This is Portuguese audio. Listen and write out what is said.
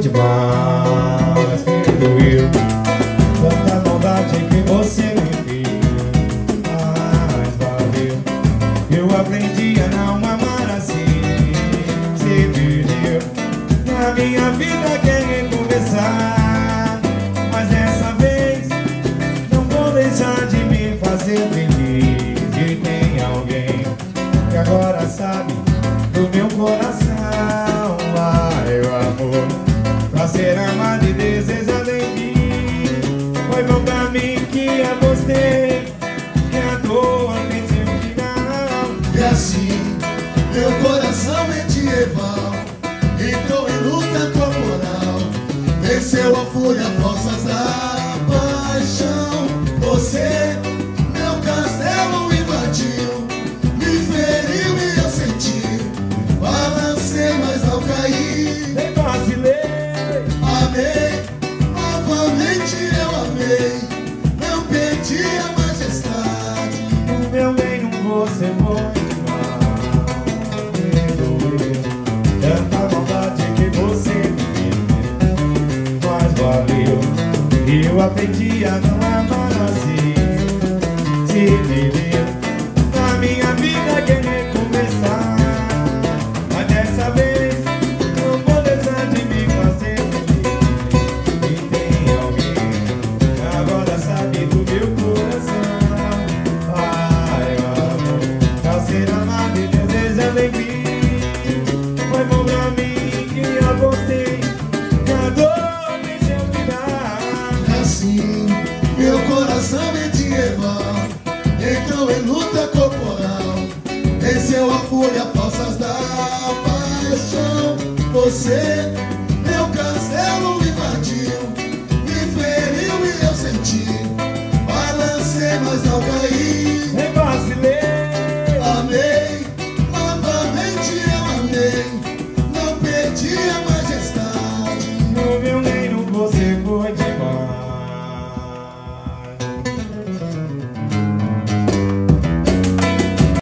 demais, me doeu. Tanta maldade que você me fez, mas valeu. Eu aprendi a não amar assim, se perdeu. Na minha vida quer recomeçar, mas dessa vez não vou deixar de me fazer feliz. E tem alguém que agora sabe do meu coração. Ser amado e desejado em mim. Foi bom pra mim que apostei que a dor tem seu final. E assim, meu coração medieval entrou em luta corporal, venceu a fúria, forças da não perdi a majestade. No meu bem você me doeu. Tanta maldade que você me fez, mas valeu. Eu aprendi a não amar assim. Se viveu venceu a fúria, forças da paixão. Você,